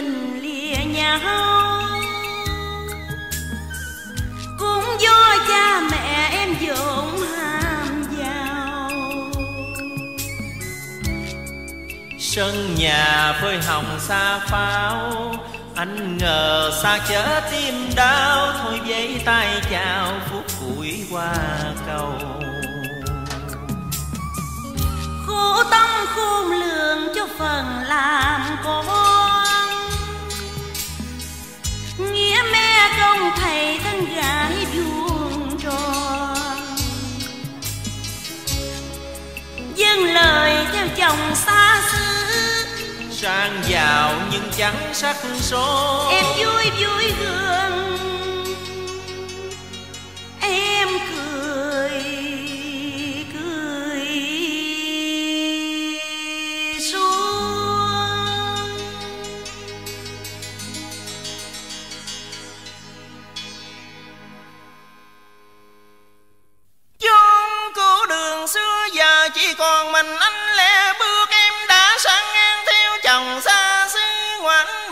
mình lìa nhau. Cũng do cha mẹ em dồn ham giàu. Sân nhà phơi hồng xa pháo anh ngờ xa chớ tim đau. Thôi giấy tay chào phút củi qua cầu. Khổ tâm khôn lường nhưng chẳng sắc số. Em vui vui gương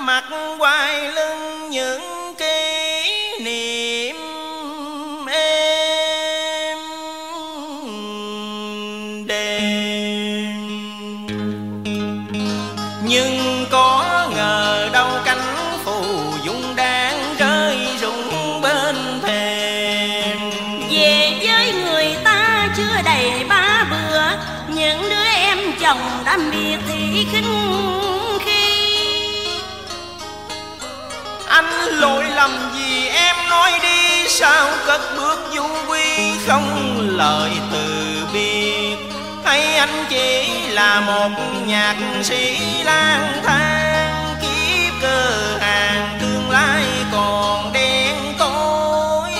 mặt quay lưng những kỷ niệm em đêm nhưng có ngờ đâu cánh phù dung đang rơi rụng bên thềm. Về với người ta chưa đầy ba bữa, những đứa em chồng đã miệt thị khinh anh lỗi lầm gì? Em nói đi, sao cất bước du quy không lời từ biệt? Hay anh chỉ là một nhạc sĩ lang thang, kiếp cơ hàng tương lai còn đen tối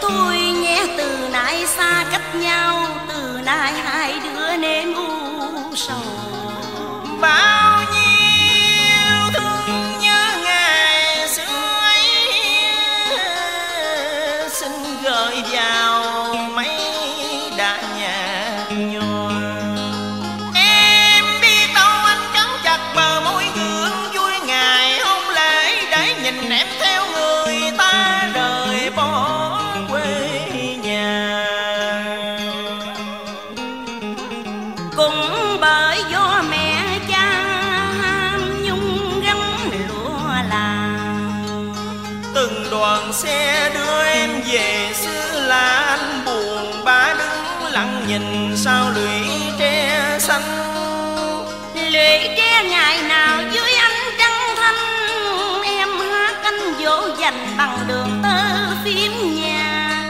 tôi nghe từ nay xa cách nhau, từ nay hai đứa nên u sầu. Bao nhiêu thương nhớ ngày xưa ấy xin gợi vào xe đưa em về xứ là anh buồn bã đứng lặng nhìn sao lũy tre xanh. Lệ tre ngày nào dưới ánh trăng thanh em hát anh dỗ dành bằng đường tơ phím nhà.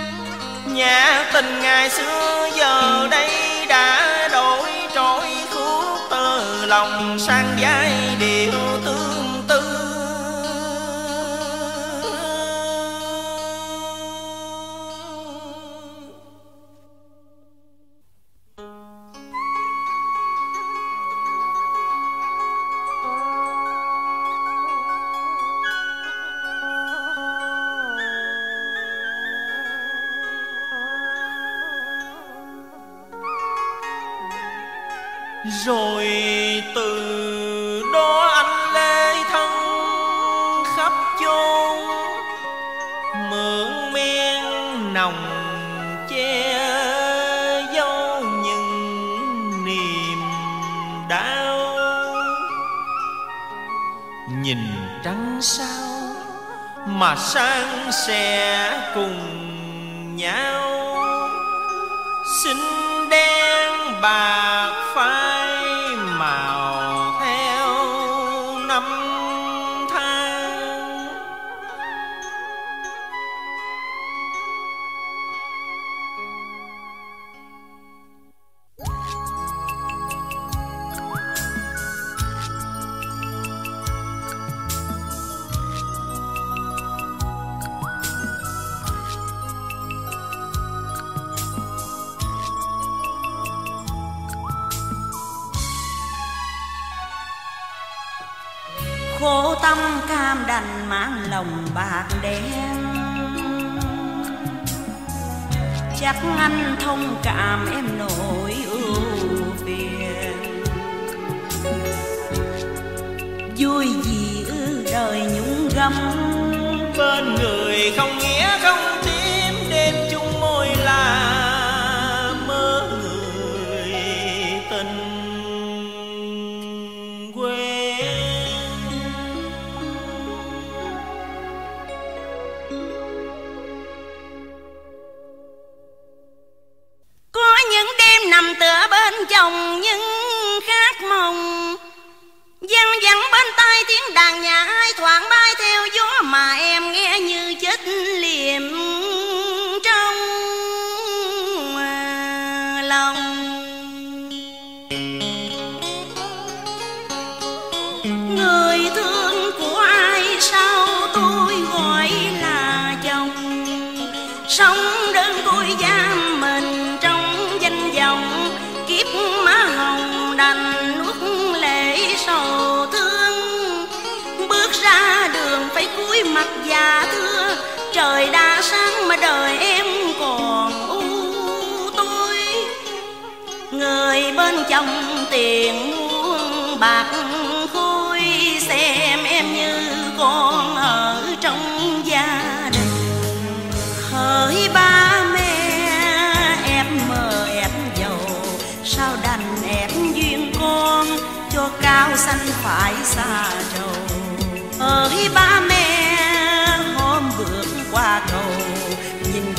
Nhà tình ngày xưa giờ đây đã đổi trôi khúc tơ lòng sang giai điệu tương rồi từ đó anh lê thân khắp chốn, mượn men nồng che giấu những niềm đau. Nhìn trăng sao mà sang sẻ cùng nhau xin đen bạc khổ tâm cam đành mang lòng bạc đen. Chắc anh thông cảm em nỗi ưu phiền. Vui gì ư đời nhung gấm. Bên người không yêu tôi mặt già thưa, Trời đã sáng mà đời em còn u tối Người bên chồng tiền muôn bạc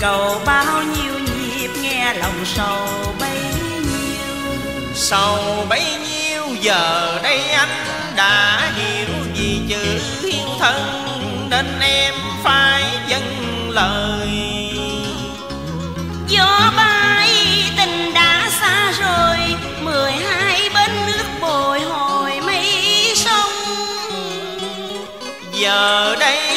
cầu bao nhiêu nhịp nghe lòng sầu bấy nhiêu. Sau bấy nhiêu giờ đây anh đã hiểu vì chữ hiếu thân Nên em phải dâng lời. Gió bay tình đã xa rồi mười hai bên nước bồi hồi mây sông. Giờ đây